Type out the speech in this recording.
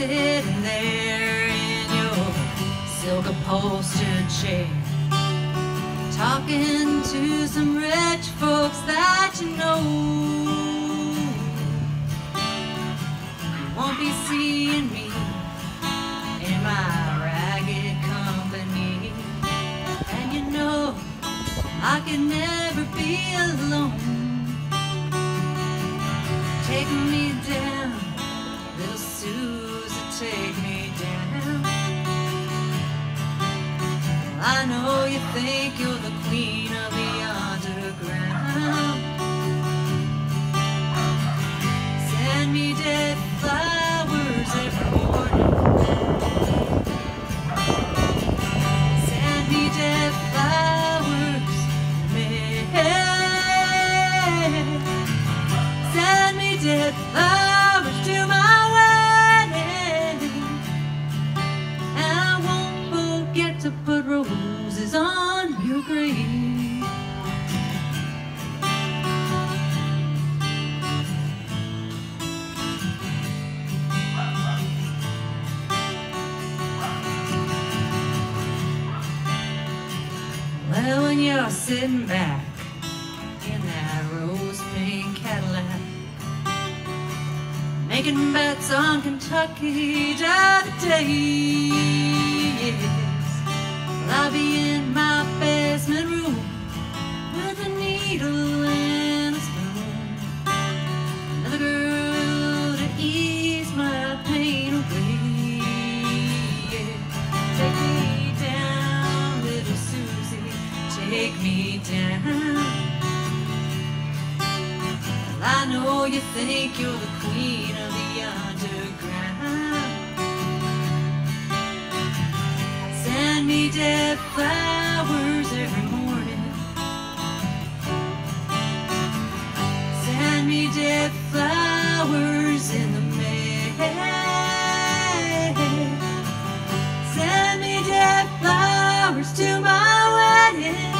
sitting there in your silk upholstered chair, talking to some rich folks that you know. You won't be seeing me in my ragged company, and you know I can never I know you think you're the queen of the underground. Send me dead flowers every morning. Send me dead flowers. Send me dead flowers When you're sitting back in that rose pink Cadillac, making bets on Kentucky Derby days, well, take me down. Well, I know you think you're the queen of the underground. Send me dead flowers every morning. Send me dead flowers in the mail. Send me dead flowers to my wedding.